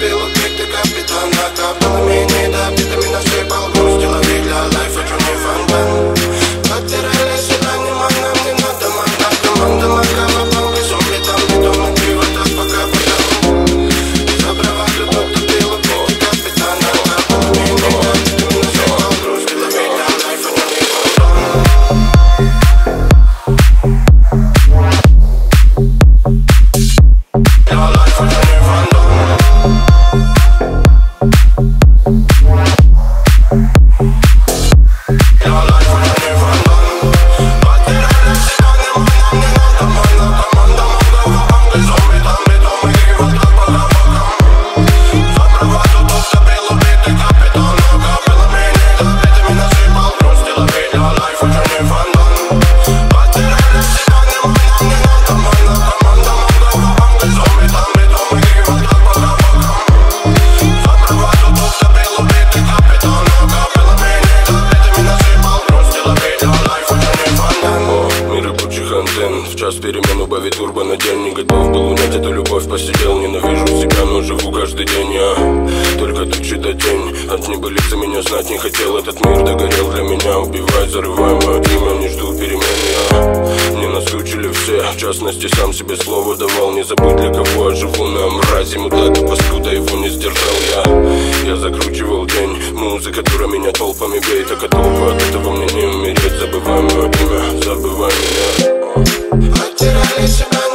Capitán Acapulco. Добавить турбо на день Не готов был унять эту любовь, посидел Ненавижу себя, но живу каждый день я Только тучи до тень От небылицы меня знать не хотел. Этот мир догорел для меня Убивай, зарывай мое имя, не жду перемен я Не насучили все, в частности сам себе слово давал. Не забыть для кого я живу на мразе Мудак и паскуда его не сдержал я. Я закручивал день Музыка, которая меня толпами бейт А готова от этого мне не умереть. Забывай мое имя, забывай меня Потеряли себя,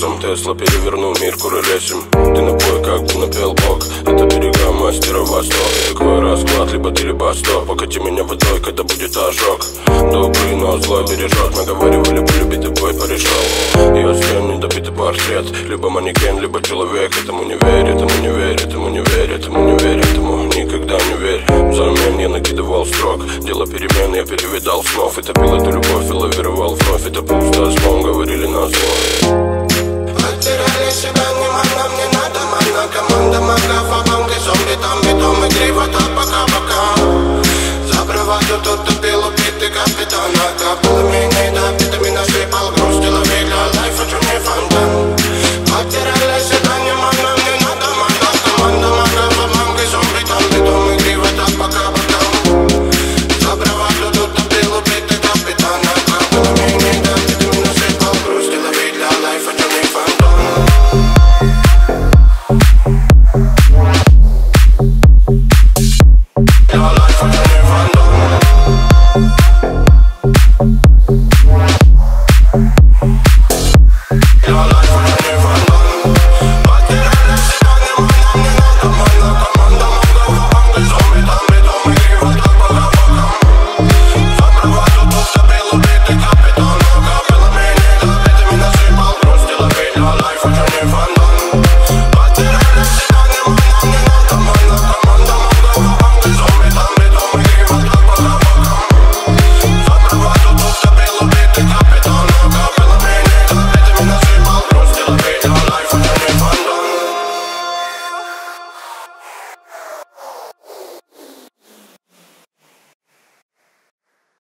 рельсам Тесла перевернул мир куролесим Ты напой, как бы напел бог Это берега мастера восток такой расклад, либо ты, либо стоп Покати меня водой, когда будет ожог. Добрый, но злой бережет Наговаривали, полюбить бой порешал Я съем недобитый портрет. Либо манекен, либо человек. Этому не верь, этому не верь, этому не верь Этому не верь, этому никогда не верь. Взамен я накидывал строк Дело перемен, я перевидал снов И топил эту любовь и лавировал вновь. Это пусто, слом говорили на зло acabou.